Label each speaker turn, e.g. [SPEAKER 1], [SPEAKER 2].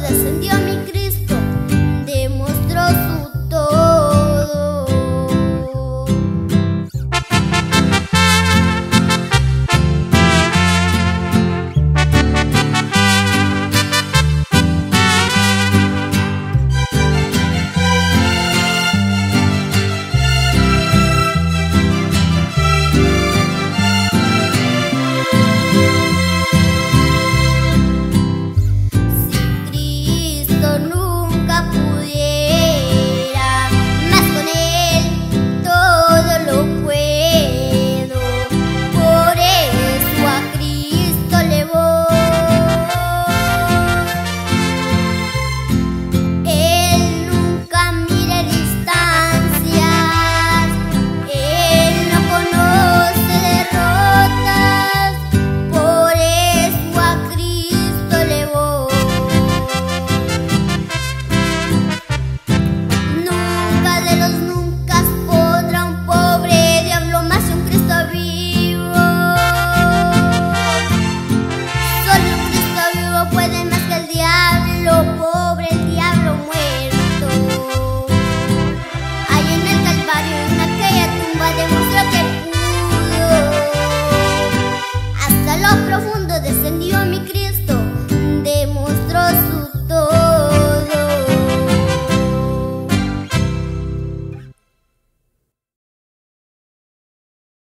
[SPEAKER 1] descendió